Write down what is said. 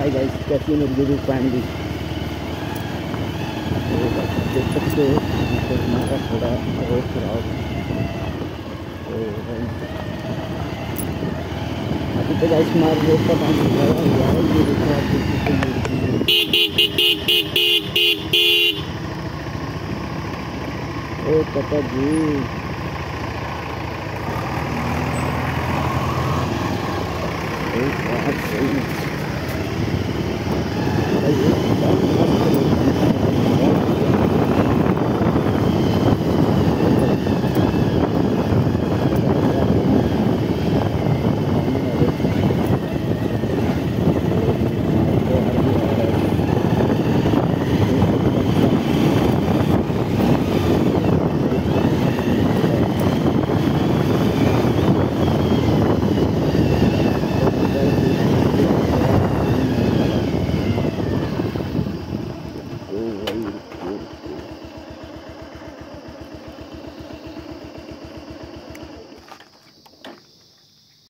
hi guys कैसी है मेरी यूट्यूब फैमिली देख सकते हो तो हमारा थोड़ा रोड खराब है तो अभी तो गाइस हमारे रोड का काम हुआ है ये देखो आप देख सकते हैं ओ पापा जी एक बात